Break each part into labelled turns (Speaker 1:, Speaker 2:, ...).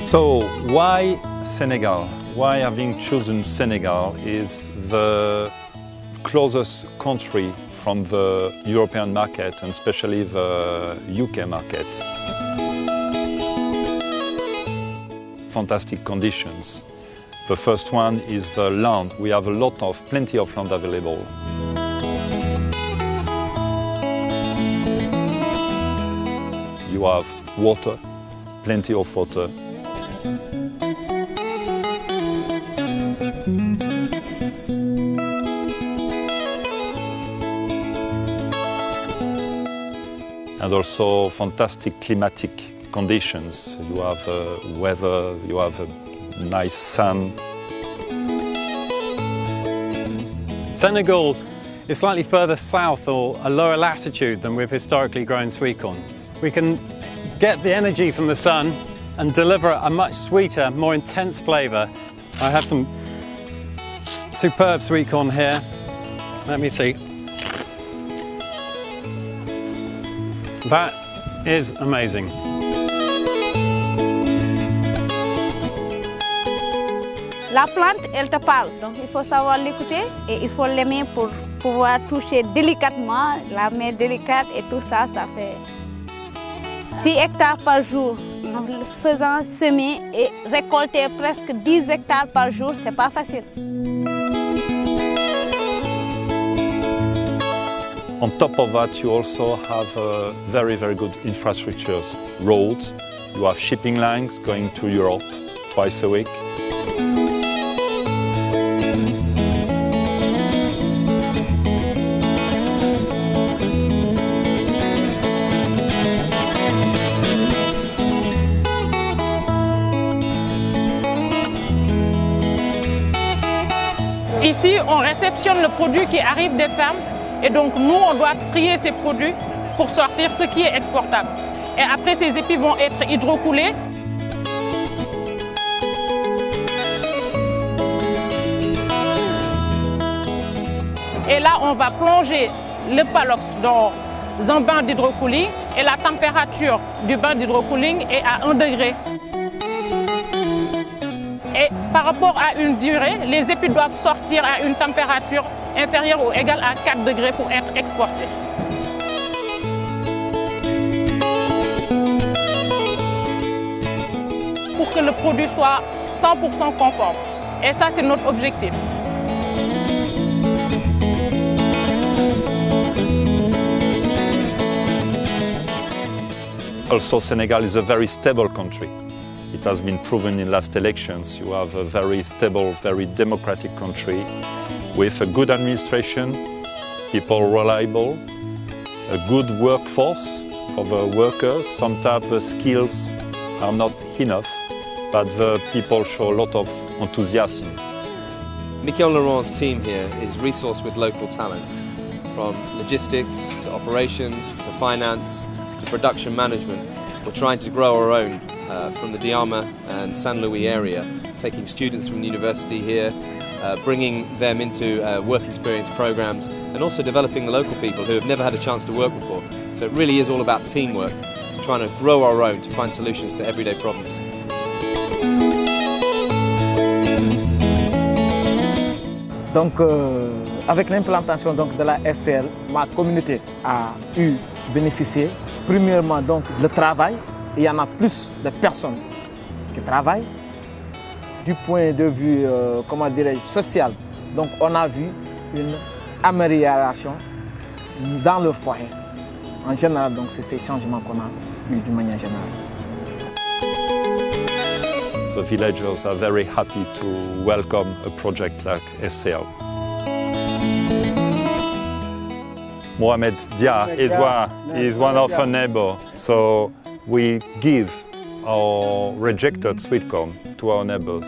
Speaker 1: So why Senegal? Why having chosen Senegal is the closest country from the European market and especially the UK market. Fantastic conditions. The first one is the land. We have a lot of, plenty of land available. You have water, plenty of water. And also fantastic climatic conditions. You have uh, weather, you have a nice sun.
Speaker 2: Senegal is slightly further south or a lower latitude than we've historically grown sweet corn. We can get the energy from the sun and deliver a much sweeter, more intense flavour. I have some superb sweet corn here. Let me see. That is amazing.
Speaker 3: La plante, elle te parle, donc il faut savoir l'écouter et il faut l'aimer pour pouvoir toucher délicatement, la main délicate et tout ça, ça fait 6 hectares par jour. Donc, faisant semer et récolter presque 10 hectares par jour, c'est pas facile.
Speaker 1: On top of that, you also have uh, very, very good infrastructures, roads. You have shipping lines going to Europe twice a week.
Speaker 4: Ici, on réceptionne le produit qui arrive des fermes et donc nous, on doit trier ces produits pour sortir ce qui est exportable. Et après, ces épis vont être hydrocoulés. Et là, on va plonger le palox dans un bain d'hydrocooling et la température du bain d'hydrocooling est à 1 degré. Et par rapport à une durée, les épis doivent sortir à une température inférieure ou égale à 4 degrés pour être exportés. Pour que le produit soit 100% conforme. Et ça, c'est notre objectif.
Speaker 1: Also, Senegal is a very stable country. It has been proven in last elections. You have a very stable, very democratic country with a good administration, people reliable, a good workforce for the workers. Sometimes the skills are not enough, but the people show a lot of enthusiasm.
Speaker 5: Michael Laurent's team here is resourced with local talent, from logistics to operations to finance to production management. We're trying to grow our own uh, from the Diama and Saint-Louis area, taking students from the university here, uh, bringing them into uh, work experience programs, and also developing the local people who have never had a chance to work before. So it really is all about teamwork, trying to grow our own to find solutions to everyday problems.
Speaker 6: Donc, euh, avec l'implantation donc, de la SCL, ma communauté a eu bénéficié, premièrement, donc, le travail. Il y en a plus de personnes qui travaillent. Du point de vue, euh, comment dirais-je, social, donc, on a vu une amélioration dans le foyer. En général, donc, c'est ces changements qu'on a eu d'une manière générale.
Speaker 1: The villagers are very happy to welcome a project like SCL. Mohamed Dia is one, is one of our neighbors. So we give our rejected sweet corn to our neighbors.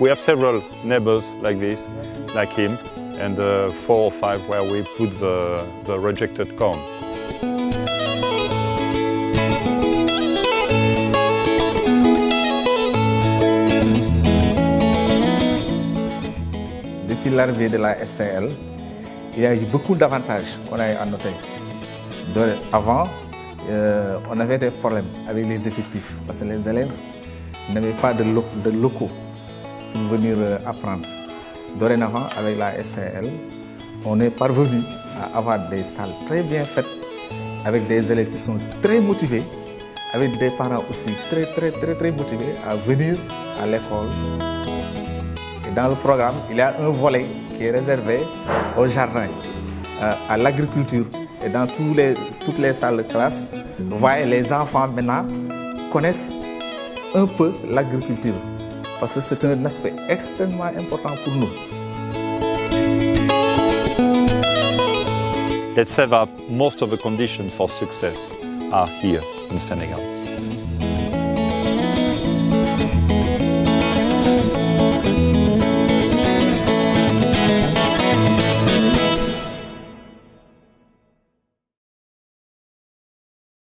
Speaker 1: We have several neighbors like this, like him, and uh, four or five where we put the, the rejected corn.
Speaker 7: Depuis l'arrivée de la SCL, il y a eu beaucoup d'avantages qu'on a annotés. Avant, euh, on avait des problèmes avec les effectifs parce que les élèves n'avaient pas de, locaux pour venir euh, apprendre. Dorénavant, avec la SCL, on est parvenu à avoir des salles très bien faites, avec des élèves qui sont très motivés, avec des parents aussi très très très très motivés à venir à l'école. Dans le programme, il y a un volet qui est réservé au jardin, euh, à l'agriculture. Et dans tous les, toutes les salles de classe, les enfants maintenant connaissent un peu l'agriculture parce que c'est un aspect extrêmement important pour nous.
Speaker 1: Let's say that most of the conditions for success are here in Senegal.